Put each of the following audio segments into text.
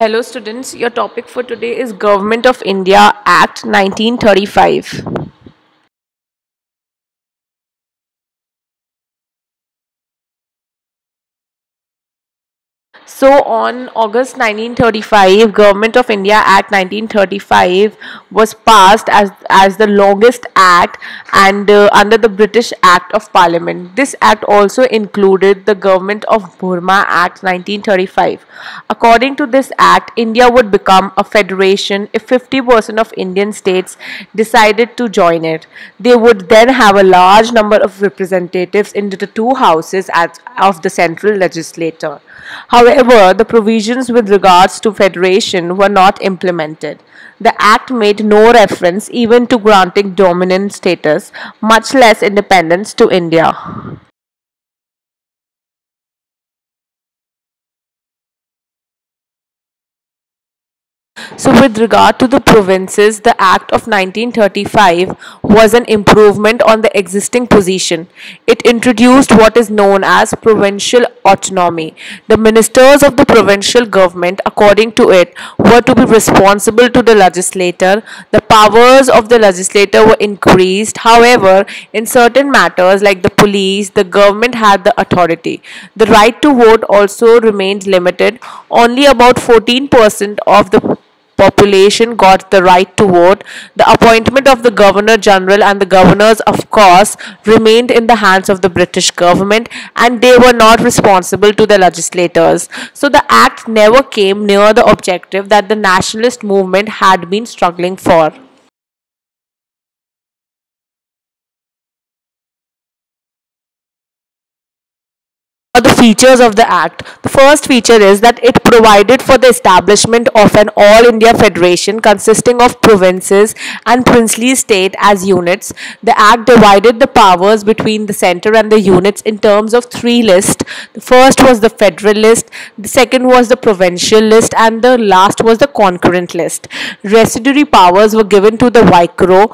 Hello students, your topic for today is Government of India Act 1935. So on August 1935, Government of India Act 1935 was passed as, as the longest act and uh, under the British Act of Parliament. This act also included the Government of Burma Act 1935. According to this act, India would become a federation if 50% of Indian states decided to join it. They would then have a large number of representatives into the two houses at, of the central legislature. However, the provisions with regards to federation were not implemented. The Act made no reference even to granting dominion status, much less independence, to India. So, with regard to the provinces, the Act of 1935 was an improvement on the existing position. It introduced what is known as provincial autonomy. The ministers of the provincial government, according to it, were to be responsible to the legislator. The powers of the legislator were increased. However, in certain matters like the police, the government had the authority. The right to vote also remained limited. Only about 14% of the population got the right to vote. The appointment of the Governor General and the governors, of course, remained in the hands of the British government and they were not responsible to the legislators. So the act never came near the objective that the nationalist movement had been struggling for. The features of the act. The first feature is that it provided for the establishment of an all india federation consisting of provinces and princely state as units. The act divided the powers between the center and the units in terms of three lists. The first was the federal list the second was the provincial list and the last was the concurrent list. Residuary powers were given to the viceroy.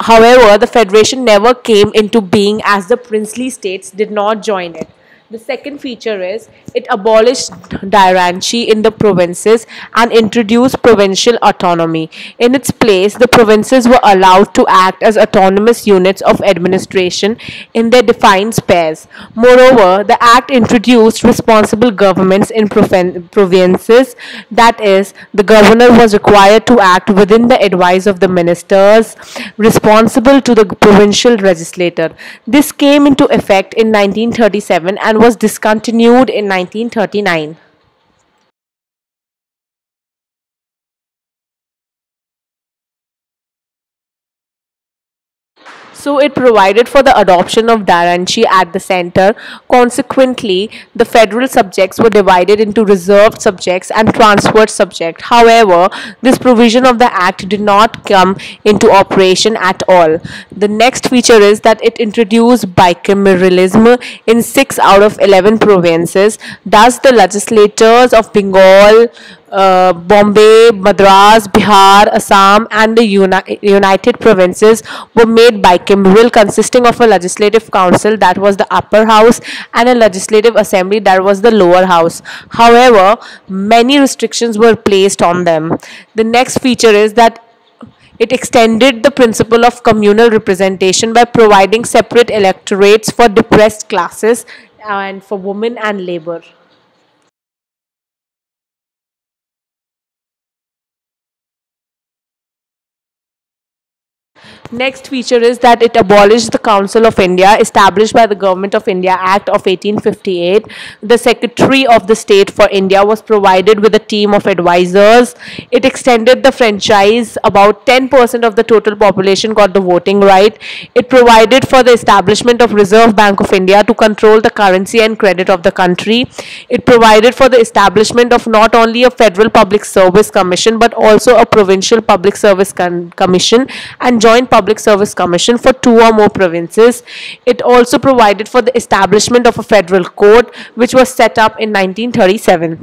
However, the federation never came into being as the princely states did not join it. The second feature is it abolished diarchy in the provinces and introduced provincial autonomy. In its place, the provinces were allowed to act as autonomous units of administration in their defined spheres. Moreover, the act introduced responsible governments in provinces, that is, the governor was required to act within the advice of the ministers responsible to the provincial legislature. This came into effect in 1937 and was discontinued in 1939. So it provided for the adoption of diarchy at the center. Consequently, the federal subjects were divided into reserved subjects and transferred subjects. However, this provision of the act did not come into operation at all. The next feature is that it introduced bicameralism in 6 out of 11 provinces. Thus, the legislators of Bengal, uh, Bombay, Madras, Bihar, Assam, and the Uni- United Provinces were made bicameral, consisting of a legislative council that was the upper house and a legislative assembly that was the lower house. However, many restrictions were placed on them. The next feature is that it extended the principle of communal representation by providing separate electorates for depressed classes and for women and labor. Next feature is that it abolished the Council of India established by the Government of India Act of 1858. The Secretary of the State for India was provided with a team of advisors. It extended the franchise. About 10% of the total population got the voting right. It provided for the establishment of Reserve Bank of India to control the currency and credit of the country. It provided for the establishment of not only a Federal Public Service Commission but also a Provincial Public Service Commission and Joint Public Service Commission for two or more provinces. It also provided for the establishment of a federal court which was set up in 1937.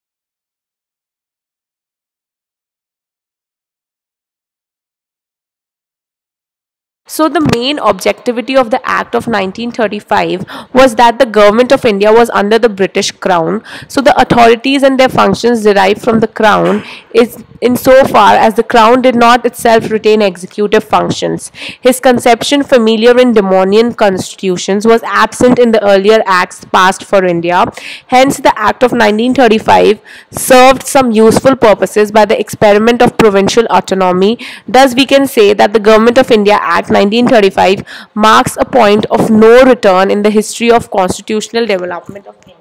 So the main objectivity of the Act of 1935 was that the government of India was under the British Crown. So the authorities and their functions derived from the Crown is insofar as the Crown did not itself retain executive functions. His conception, familiar in dominion constitutions, was absent in the earlier acts passed for India. Hence, the Act of 1935 served some useful purposes by the experiment of provincial autonomy. Thus, we can say that the Government of India Act 1935 marks a point of no return in the history of constitutional development of India.